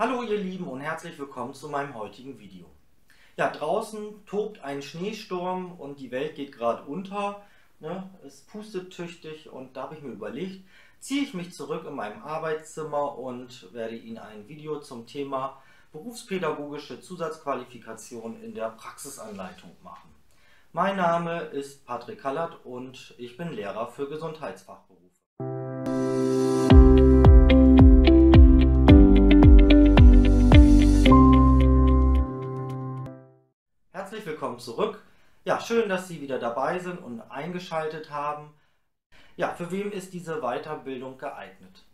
Hallo ihr Lieben und herzlich willkommen zu meinem heutigen Video. Ja, draußen tobt ein Schneesturm und die Welt geht gerade unter. Ne? Es pustet tüchtig und da habe ich mir überlegt, ziehe ich mich zurück in meinem Arbeitszimmer und werde Ihnen ein Video zum Thema berufspädagogische Zusatzqualifikation in der Praxisanleitung machen. Mein Name ist Patrick Kallert und ich bin Lehrer für Gesundheitsfachberufe. Herzlich willkommen zurück. Ja, schön, dass Sie wieder dabei sind und eingeschaltet haben. Ja, für wem ist diese Weiterbildung geeignet?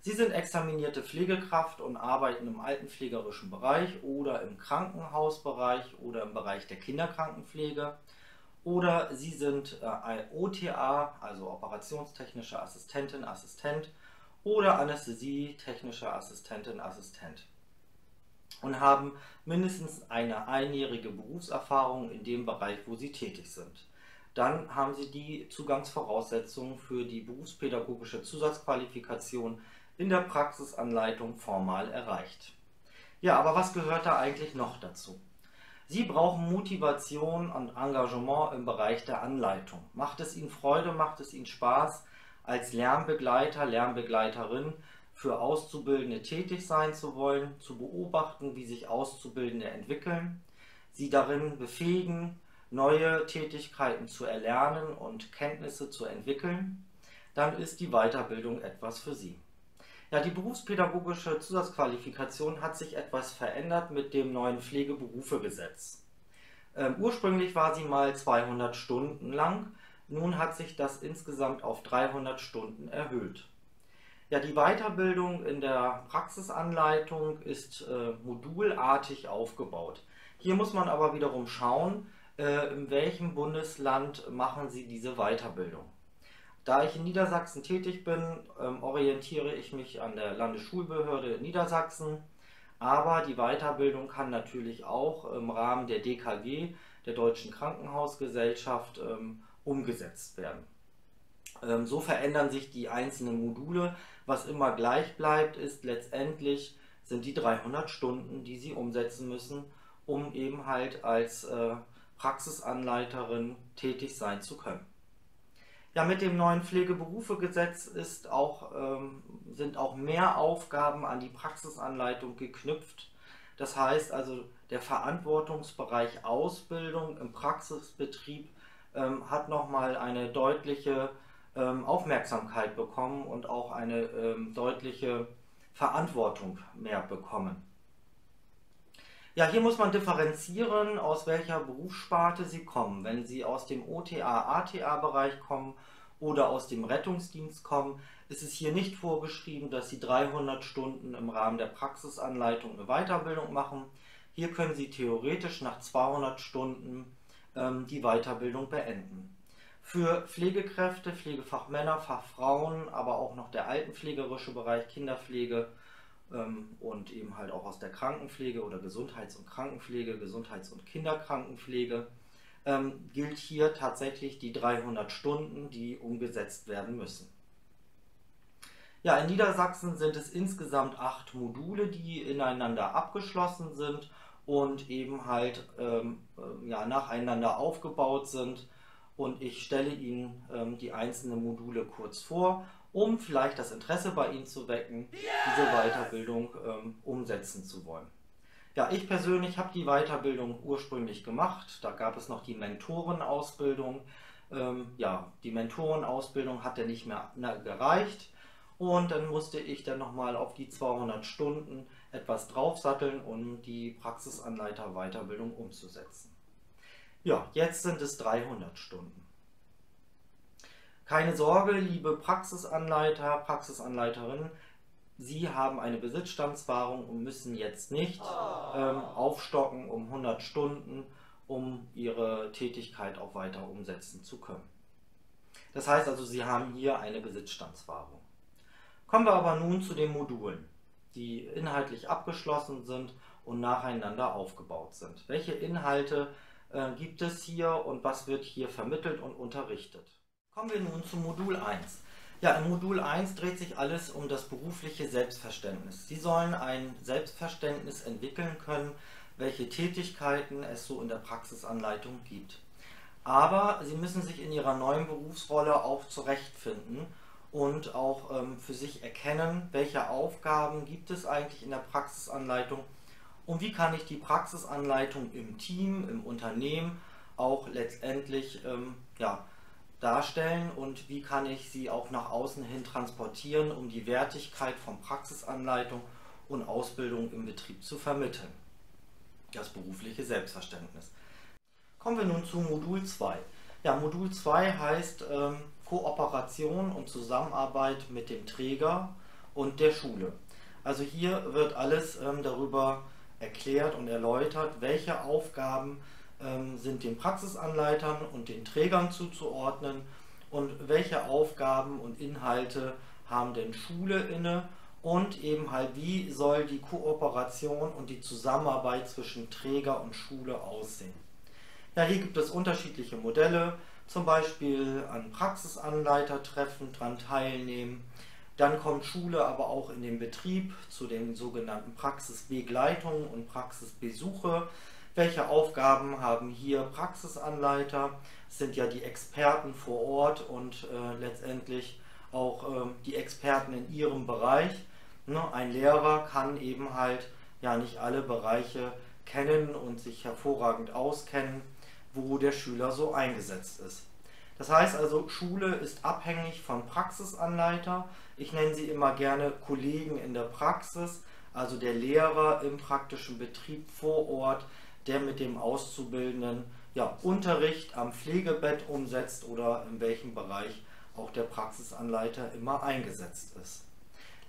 Sie sind examinierte Pflegekraft und arbeiten im altenpflegerischen Bereich oder im Krankenhausbereich oder im Bereich der Kinderkrankenpflege. Oder Sie sind äh, OTA, also operationstechnische Assistentin, Assistent oder Anästhesie, technische Assistentin, Assistent und haben mindestens eine einjährige Berufserfahrung in dem Bereich, wo sie tätig sind. Dann haben sie die Zugangsvoraussetzungen für die berufspädagogische Zusatzqualifikation in der Praxisanleitung formal erreicht. Ja, aber was gehört da eigentlich noch dazu? Sie brauchen Motivation und Engagement im Bereich der Anleitung. Macht es Ihnen Freude, macht es Ihnen Spaß, als Lernbegleiter, Lernbegleiterin für Auszubildende tätig sein zu wollen, zu beobachten, wie sich Auszubildende entwickeln, sie darin befähigen, neue Tätigkeiten zu erlernen und Kenntnisse zu entwickeln, dann ist die Weiterbildung etwas für Sie. Ja, die berufspädagogische Zusatzqualifikation hat sich etwas verändert mit dem neuen Pflegeberufegesetz. Ähm, ursprünglich war sie mal 200 Stunden lang, nun hat sich das insgesamt auf 300 Stunden erhöht. Ja, die Weiterbildung in der Praxisanleitung ist äh, modulartig aufgebaut. Hier muss man aber wiederum schauen, äh, in welchem Bundesland machen Sie diese Weiterbildung. Da ich in Niedersachsen tätig bin, ähm, orientiere ich mich an der Landesschulbehörde in Niedersachsen. Aber die Weiterbildung kann natürlich auch im Rahmen der DKG, der Deutschen Krankenhausgesellschaft, ähm, umgesetzt werden. Ähm, so verändern sich die einzelnen Module. Was immer gleich bleibt, ist letztendlich sind die 300 Stunden, die Sie umsetzen müssen, um eben halt als äh, Praxisanleiterin tätig sein zu können. Ja, mit dem neuen Pflegeberufegesetz ist auch, ähm, sind auch mehr Aufgaben an die Praxisanleitung geknüpft. Das heißt also, der Verantwortungsbereich Ausbildung im Praxisbetrieb ähm, hat nochmal eine deutliche Aufmerksamkeit bekommen und auch eine ähm, deutliche Verantwortung mehr bekommen. Ja, hier muss man differenzieren, aus welcher Berufssparte Sie kommen. Wenn Sie aus dem OTA-ATA-Bereich kommen oder aus dem Rettungsdienst kommen, ist es hier nicht vorgeschrieben, dass Sie 300 Stunden im Rahmen der Praxisanleitung eine Weiterbildung machen. Hier können Sie theoretisch nach 200 Stunden ähm, die Weiterbildung beenden für Pflegekräfte, Pflegefachmänner, Fachfrauen, aber auch noch der altenpflegerische Bereich, Kinderpflege ähm, und eben halt auch aus der Krankenpflege oder Gesundheits- und Krankenpflege, Gesundheits- und Kinderkrankenpflege, ähm, gilt hier tatsächlich die 300 Stunden, die umgesetzt werden müssen. Ja, in Niedersachsen sind es insgesamt acht Module, die ineinander abgeschlossen sind und eben halt ähm, äh, ja, nacheinander aufgebaut sind und ich stelle Ihnen ähm, die einzelnen Module kurz vor, um vielleicht das Interesse bei Ihnen zu wecken, yes! diese Weiterbildung ähm, umsetzen zu wollen. Ja, ich persönlich habe die Weiterbildung ursprünglich gemacht. Da gab es noch die Mentorenausbildung. Ähm, ja, die Mentorenausbildung hat dann nicht mehr gereicht. Und dann musste ich dann nochmal auf die 200 Stunden etwas draufsatteln, um die Praxisanleiter-Weiterbildung umzusetzen. Ja, jetzt sind es 300 Stunden. Keine Sorge, liebe Praxisanleiter, Praxisanleiterinnen, Sie haben eine Besitzstandswahrung und müssen jetzt nicht ähm, aufstocken um 100 Stunden, um Ihre Tätigkeit auch weiter umsetzen zu können. Das heißt also, Sie haben hier eine Besitzstandswahrung. Kommen wir aber nun zu den Modulen, die inhaltlich abgeschlossen sind und nacheinander aufgebaut sind. Welche Inhalte äh, gibt es hier und was wird hier vermittelt und unterrichtet. Kommen wir nun zu Modul 1. Ja, im Modul 1 dreht sich alles um das berufliche Selbstverständnis. Sie sollen ein Selbstverständnis entwickeln können, welche Tätigkeiten es so in der Praxisanleitung gibt. Aber Sie müssen sich in Ihrer neuen Berufsrolle auch zurechtfinden und auch ähm, für sich erkennen, welche Aufgaben gibt es eigentlich in der Praxisanleitung und wie kann ich die Praxisanleitung im Team, im Unternehmen auch letztendlich ähm, ja, darstellen und wie kann ich sie auch nach außen hin transportieren, um die Wertigkeit von Praxisanleitung und Ausbildung im Betrieb zu vermitteln. Das berufliche Selbstverständnis. Kommen wir nun zu Modul 2. Ja, Modul 2 heißt ähm, Kooperation und Zusammenarbeit mit dem Träger und der Schule. Also hier wird alles ähm, darüber erklärt und erläutert, welche Aufgaben ähm, sind den Praxisanleitern und den Trägern zuzuordnen und welche Aufgaben und Inhalte haben denn Schule inne und eben halt wie soll die Kooperation und die Zusammenarbeit zwischen Träger und Schule aussehen. Ja, hier gibt es unterschiedliche Modelle, zum Beispiel an Praxisanleitertreffen dran teilnehmen. Dann kommt Schule aber auch in den Betrieb zu den sogenannten Praxisbegleitungen und Praxisbesuche. Welche Aufgaben haben hier Praxisanleiter? Das sind ja die Experten vor Ort und äh, letztendlich auch äh, die Experten in ihrem Bereich. Ne? Ein Lehrer kann eben halt ja nicht alle Bereiche kennen und sich hervorragend auskennen wo der Schüler so eingesetzt ist. Das heißt also, Schule ist abhängig von Praxisanleiter. Ich nenne sie immer gerne Kollegen in der Praxis, also der Lehrer im praktischen Betrieb vor Ort, der mit dem Auszubildenden ja, Unterricht am Pflegebett umsetzt oder in welchem Bereich auch der Praxisanleiter immer eingesetzt ist.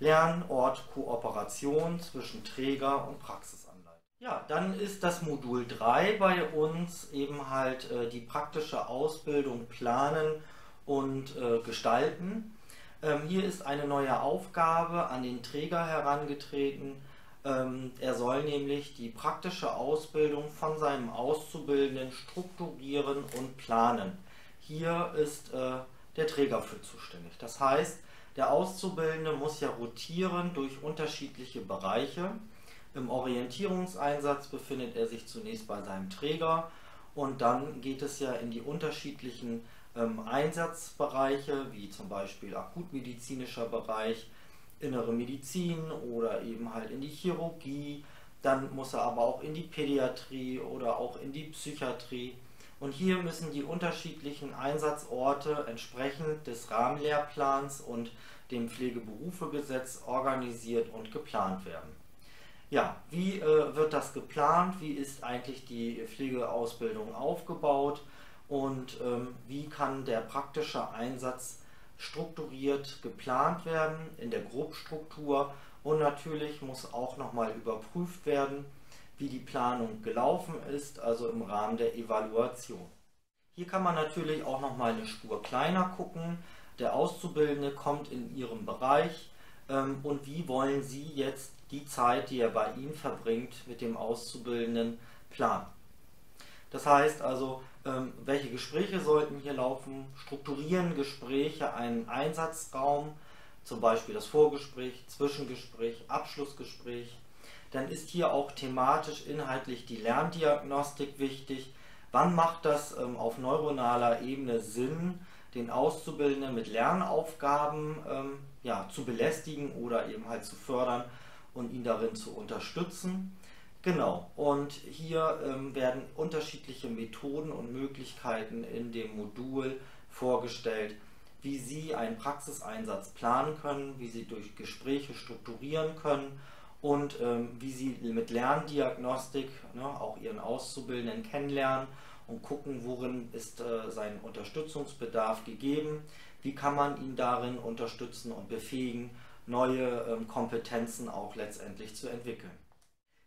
Lernort Kooperation zwischen Träger und Praxisanleiter. Ja, dann ist das Modul 3 bei uns eben halt äh, die praktische Ausbildung planen und äh, gestalten. Ähm, hier ist eine neue Aufgabe an den Träger herangetreten. Ähm, er soll nämlich die praktische Ausbildung von seinem Auszubildenden strukturieren und planen. Hier ist äh, der Träger für zuständig. Das heißt, der Auszubildende muss ja rotieren durch unterschiedliche Bereiche. Im Orientierungseinsatz befindet er sich zunächst bei seinem Träger und dann geht es ja in die unterschiedlichen ähm, Einsatzbereiche, wie zum Beispiel akutmedizinischer Bereich, innere Medizin oder eben halt in die Chirurgie. Dann muss er aber auch in die Pädiatrie oder auch in die Psychiatrie. Und hier müssen die unterschiedlichen Einsatzorte entsprechend des Rahmenlehrplans und dem Pflegeberufegesetz organisiert und geplant werden. Ja, wie äh, wird das geplant? Wie ist eigentlich die Pflegeausbildung aufgebaut? Und ähm, wie kann der praktische Einsatz strukturiert geplant werden in der Grobstruktur? Und natürlich muss auch nochmal überprüft werden, wie die Planung gelaufen ist, also im Rahmen der Evaluation. Hier kann man natürlich auch nochmal eine Spur kleiner gucken. Der Auszubildende kommt in Ihrem Bereich ähm, und wie wollen Sie jetzt die Zeit, die er bei ihm verbringt, mit dem Auszubildenden planen. Das heißt also, ähm, welche Gespräche sollten hier laufen? Strukturieren Gespräche einen Einsatzraum, zum Beispiel das Vorgespräch, Zwischengespräch, Abschlussgespräch. Dann ist hier auch thematisch inhaltlich die Lerndiagnostik wichtig. Wann macht das ähm, auf neuronaler Ebene Sinn, den Auszubildenden mit Lernaufgaben ähm, ja, zu belästigen oder eben halt zu fördern? und ihn darin zu unterstützen. Genau, und hier ähm, werden unterschiedliche Methoden und Möglichkeiten in dem Modul vorgestellt, wie Sie einen Praxiseinsatz planen können, wie Sie durch Gespräche strukturieren können und ähm, wie Sie mit Lerndiagnostik ne, auch Ihren Auszubildenden kennenlernen und gucken, worin ist äh, sein Unterstützungsbedarf gegeben, wie kann man ihn darin unterstützen und befähigen, neue ähm, Kompetenzen auch letztendlich zu entwickeln.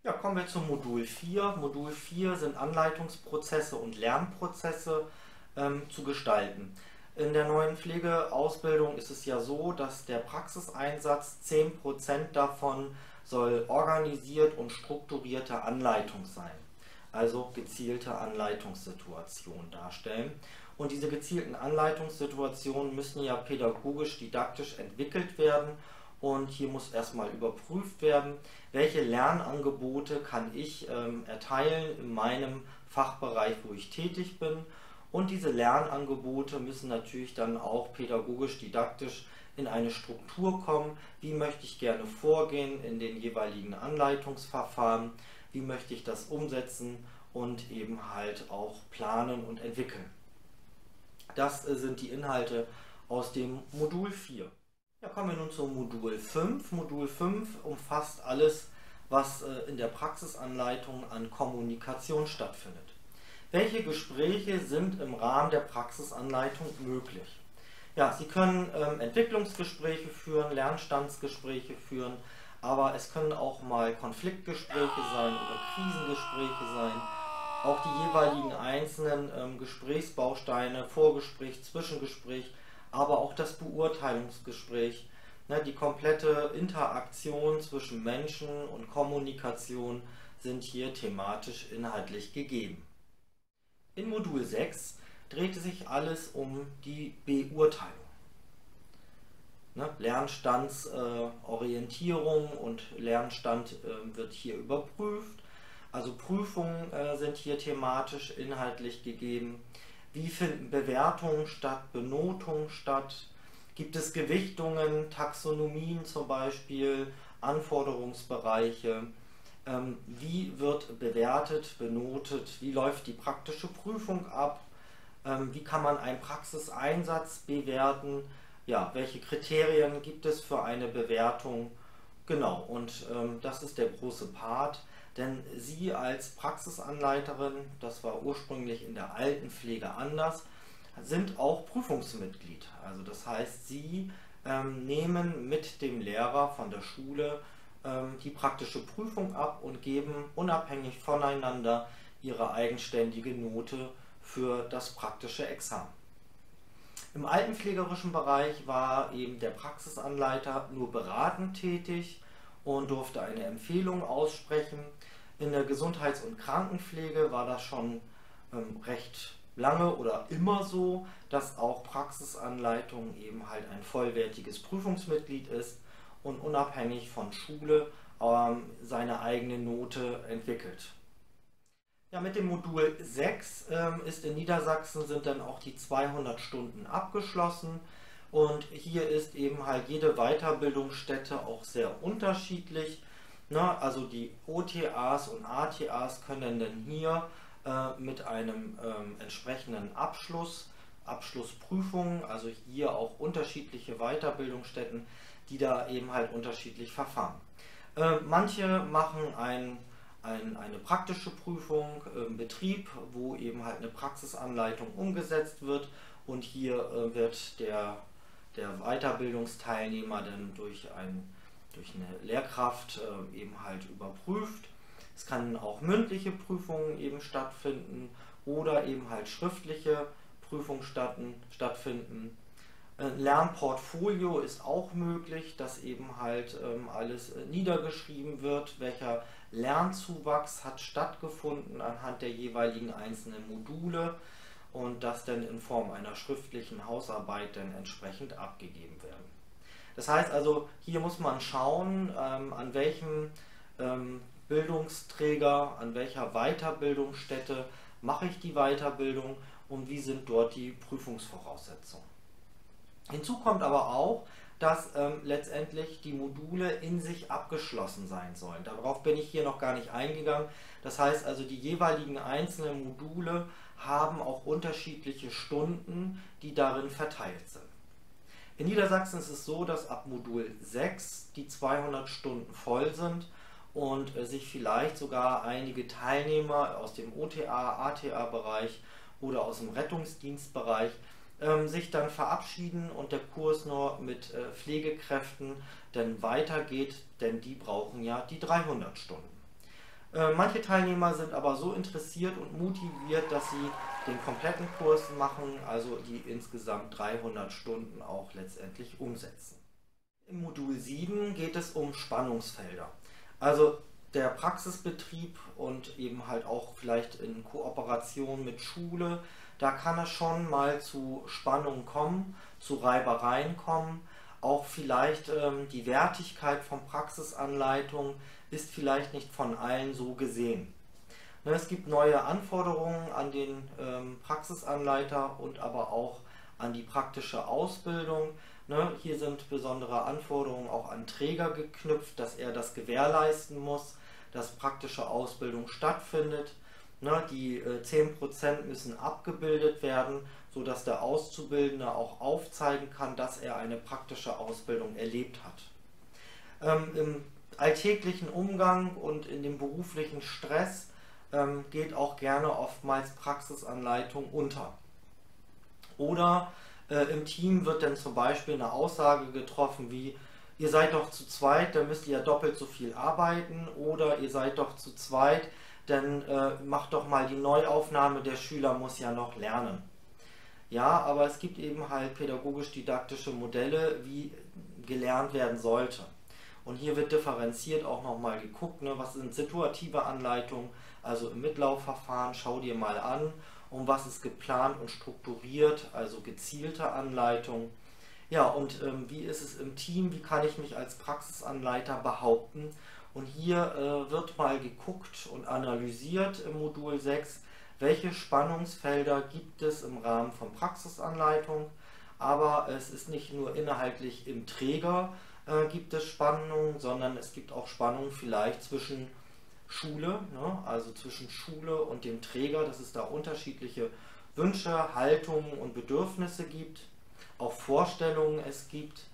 Ja, kommen wir zum Modul 4. Modul 4 sind Anleitungsprozesse und Lernprozesse ähm, zu gestalten. In der neuen Pflegeausbildung ist es ja so, dass der Praxiseinsatz 10% davon soll organisiert und strukturierte Anleitung sein, also gezielte Anleitungssituation darstellen. Und diese gezielten Anleitungssituationen müssen ja pädagogisch, didaktisch entwickelt werden. Und hier muss erstmal überprüft werden, welche Lernangebote kann ich ähm, erteilen in meinem Fachbereich, wo ich tätig bin. Und diese Lernangebote müssen natürlich dann auch pädagogisch, didaktisch in eine Struktur kommen. Wie möchte ich gerne vorgehen in den jeweiligen Anleitungsverfahren? Wie möchte ich das umsetzen und eben halt auch planen und entwickeln? Das äh, sind die Inhalte aus dem Modul 4. Ja, kommen wir nun zum Modul 5. Modul 5 umfasst alles, was äh, in der Praxisanleitung an Kommunikation stattfindet. Welche Gespräche sind im Rahmen der Praxisanleitung möglich? Ja, Sie können ähm, Entwicklungsgespräche führen, Lernstandsgespräche führen, aber es können auch mal Konfliktgespräche sein oder Krisengespräche sein. Auch die jeweiligen einzelnen ähm, Gesprächsbausteine, Vorgespräch, Zwischengespräch, aber auch das Beurteilungsgespräch, ne, die komplette Interaktion zwischen Menschen und Kommunikation sind hier thematisch inhaltlich gegeben. In Modul 6 drehte sich alles um die Beurteilung. Ne? Lernstandsorientierung äh, und Lernstand äh, wird hier überprüft. Also Prüfungen äh, sind hier thematisch inhaltlich gegeben. Wie finden Bewertungen statt, Benotungen statt? Gibt es Gewichtungen, Taxonomien zum Beispiel, Anforderungsbereiche? Ähm, wie wird bewertet, benotet? Wie läuft die praktische Prüfung ab? Ähm, wie kann man einen Praxiseinsatz bewerten? Ja, welche Kriterien gibt es für eine Bewertung? Genau, und ähm, das ist der große Part, denn Sie als Praxisanleiterin, das war ursprünglich in der Altenpflege anders, sind auch Prüfungsmitglied. Also das heißt, Sie ähm, nehmen mit dem Lehrer von der Schule ähm, die praktische Prüfung ab und geben unabhängig voneinander ihre eigenständige Note für das praktische Examen. Im altenpflegerischen Bereich war eben der Praxisanleiter nur beratend tätig und durfte eine Empfehlung aussprechen. In der Gesundheits- und Krankenpflege war das schon ähm, recht lange oder immer so, dass auch Praxisanleitung eben halt ein vollwertiges Prüfungsmitglied ist und unabhängig von Schule ähm, seine eigene Note entwickelt. Ja, mit dem Modul 6 ähm, ist in Niedersachsen sind dann auch die 200 Stunden abgeschlossen und hier ist eben halt jede Weiterbildungsstätte auch sehr unterschiedlich. Na, also die OTAs und ATAs können dann hier äh, mit einem ähm, entsprechenden Abschluss, Abschlussprüfungen, also hier auch unterschiedliche Weiterbildungsstätten, die da eben halt unterschiedlich verfahren. Äh, manche machen ein ein, eine praktische Prüfung im Betrieb, wo eben halt eine Praxisanleitung umgesetzt wird und hier äh, wird der, der Weiterbildungsteilnehmer dann durch, ein, durch eine Lehrkraft äh, eben halt überprüft. Es kann auch mündliche Prüfungen eben stattfinden oder eben halt schriftliche Prüfungen stattfinden. Ein Lernportfolio ist auch möglich, dass eben halt ähm, alles äh, niedergeschrieben wird, welcher Lernzuwachs hat stattgefunden anhand der jeweiligen einzelnen Module und das dann in Form einer schriftlichen Hausarbeit dann entsprechend abgegeben werden. Das heißt also, hier muss man schauen, ähm, an welchem ähm, Bildungsträger, an welcher Weiterbildungsstätte mache ich die Weiterbildung und wie sind dort die Prüfungsvoraussetzungen. Hinzu kommt aber auch, dass ähm, letztendlich die Module in sich abgeschlossen sein sollen. Darauf bin ich hier noch gar nicht eingegangen. Das heißt also, die jeweiligen einzelnen Module haben auch unterschiedliche Stunden, die darin verteilt sind. In Niedersachsen ist es so, dass ab Modul 6 die 200 Stunden voll sind und äh, sich vielleicht sogar einige Teilnehmer aus dem OTA, ATA-Bereich oder aus dem Rettungsdienstbereich ähm, sich dann verabschieden und der Kurs nur mit äh, Pflegekräften dann weitergeht, denn die brauchen ja die 300 Stunden. Äh, manche Teilnehmer sind aber so interessiert und motiviert, dass sie den kompletten Kurs machen, also die insgesamt 300 Stunden auch letztendlich umsetzen. Im Modul 7 geht es um Spannungsfelder. Also der Praxisbetrieb und eben halt auch vielleicht in Kooperation mit Schule da kann es schon mal zu Spannungen kommen, zu Reibereien kommen. Auch vielleicht ähm, die Wertigkeit von Praxisanleitungen ist vielleicht nicht von allen so gesehen. Ne, es gibt neue Anforderungen an den ähm, Praxisanleiter und aber auch an die praktische Ausbildung. Ne, hier sind besondere Anforderungen auch an Träger geknüpft, dass er das gewährleisten muss, dass praktische Ausbildung stattfindet. Ne, die äh, 10% müssen abgebildet werden, sodass der Auszubildende auch aufzeigen kann, dass er eine praktische Ausbildung erlebt hat. Ähm, Im alltäglichen Umgang und in dem beruflichen Stress ähm, geht auch gerne oftmals Praxisanleitung unter. Oder äh, im Team wird dann zum Beispiel eine Aussage getroffen wie, ihr seid doch zu zweit, dann müsst ihr ja doppelt so viel arbeiten oder ihr seid doch zu zweit, dann äh, macht doch mal die Neuaufnahme, der Schüler muss ja noch lernen. Ja, aber es gibt eben halt pädagogisch-didaktische Modelle, wie gelernt werden sollte. Und hier wird differenziert auch nochmal geguckt, ne, was sind situative Anleitungen, also im Mitlaufverfahren, schau dir mal an, um was ist geplant und strukturiert, also gezielte Anleitung. Ja, und ähm, wie ist es im Team, wie kann ich mich als Praxisanleiter behaupten? Und hier äh, wird mal geguckt und analysiert im Modul 6, welche Spannungsfelder gibt es im Rahmen von Praxisanleitung. Aber es ist nicht nur inhaltlich im Träger, äh, gibt es Spannungen, sondern es gibt auch Spannungen vielleicht zwischen Schule, ne? also zwischen Schule und dem Träger, dass es da unterschiedliche Wünsche, Haltungen und Bedürfnisse gibt, auch Vorstellungen es gibt.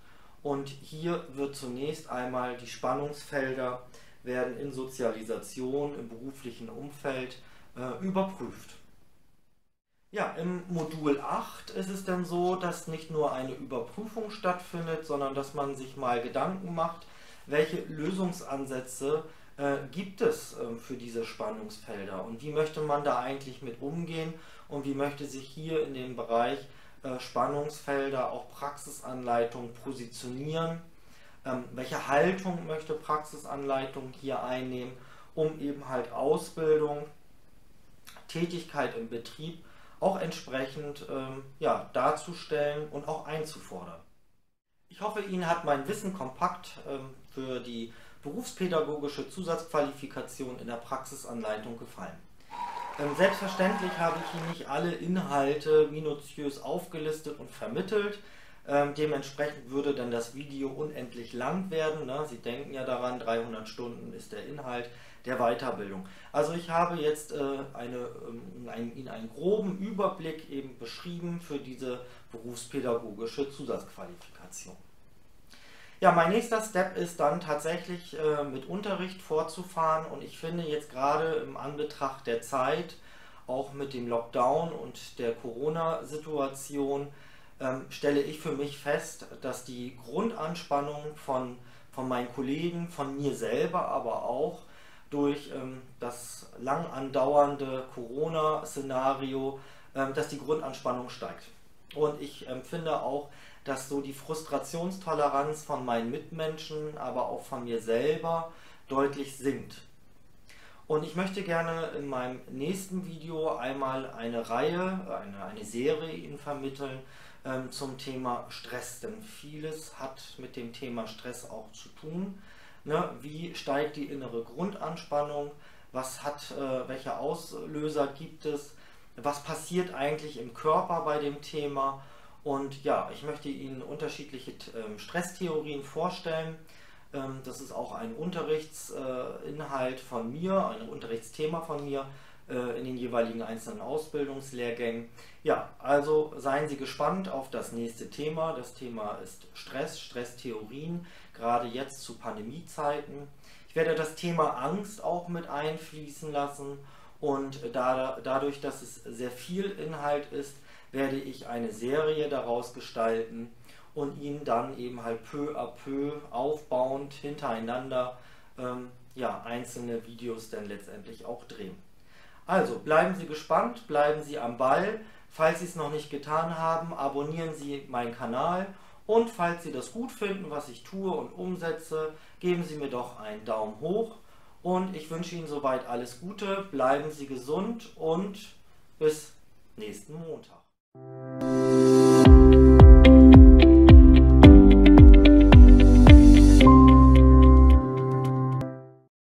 Und hier wird zunächst einmal die Spannungsfelder werden in Sozialisation im beruflichen Umfeld äh, überprüft. Ja, im Modul 8 ist es dann so, dass nicht nur eine Überprüfung stattfindet, sondern dass man sich mal Gedanken macht, welche Lösungsansätze äh, gibt es äh, für diese Spannungsfelder und wie möchte man da eigentlich mit umgehen und wie möchte sich hier in dem Bereich äh, Spannungsfelder auch Praxisanleitung positionieren, ähm, welche Haltung möchte Praxisanleitung hier einnehmen, um eben halt Ausbildung, Tätigkeit im Betrieb auch entsprechend ähm, ja, darzustellen und auch einzufordern. Ich hoffe, Ihnen hat mein Wissen kompakt ähm, für die berufspädagogische Zusatzqualifikation in der Praxisanleitung gefallen. Ähm, selbstverständlich habe ich Ihnen nicht alle Inhalte minutiös aufgelistet und vermittelt. Ähm, dementsprechend würde dann das Video unendlich lang werden. Ne? Sie denken ja daran, 300 Stunden ist der Inhalt der Weiterbildung. Also ich habe jetzt äh, eine, ähm, ein, Ihnen einen groben Überblick eben beschrieben für diese berufspädagogische Zusatzqualifikation. Ja, mein nächster Step ist dann tatsächlich äh, mit Unterricht fortzufahren und ich finde jetzt gerade im Anbetracht der Zeit, auch mit dem Lockdown und der Corona-Situation, ähm, stelle ich für mich fest, dass die Grundanspannung von, von meinen Kollegen, von mir selber, aber auch durch ähm, das lang andauernde Corona-Szenario, ähm, dass die Grundanspannung steigt. Und ich empfinde auch, dass so die Frustrationstoleranz von meinen Mitmenschen, aber auch von mir selber deutlich sinkt. Und ich möchte gerne in meinem nächsten Video einmal eine Reihe, eine, eine Serie Ihnen vermitteln ähm, zum Thema Stress. Denn vieles hat mit dem Thema Stress auch zu tun. Ne? Wie steigt die innere Grundanspannung? Was hat, äh, welche Auslöser gibt es? Was passiert eigentlich im Körper bei dem Thema? Und ja, ich möchte Ihnen unterschiedliche ähm, Stresstheorien vorstellen. Ähm, das ist auch ein Unterrichtsinhalt von mir, ein Unterrichtsthema von mir äh, in den jeweiligen einzelnen Ausbildungslehrgängen. Ja, also seien Sie gespannt auf das nächste Thema. Das Thema ist Stress, Stresstheorien, gerade jetzt zu Pandemiezeiten. Ich werde das Thema Angst auch mit einfließen lassen und da, dadurch, dass es sehr viel Inhalt ist, werde ich eine Serie daraus gestalten und Ihnen dann eben halt peu à peu aufbauend hintereinander ähm, ja, einzelne Videos dann letztendlich auch drehen. Also bleiben Sie gespannt, bleiben Sie am Ball. Falls Sie es noch nicht getan haben, abonnieren Sie meinen Kanal und falls Sie das gut finden, was ich tue und umsetze, geben Sie mir doch einen Daumen hoch und ich wünsche Ihnen soweit alles Gute, bleiben Sie gesund und bis nächsten Montag.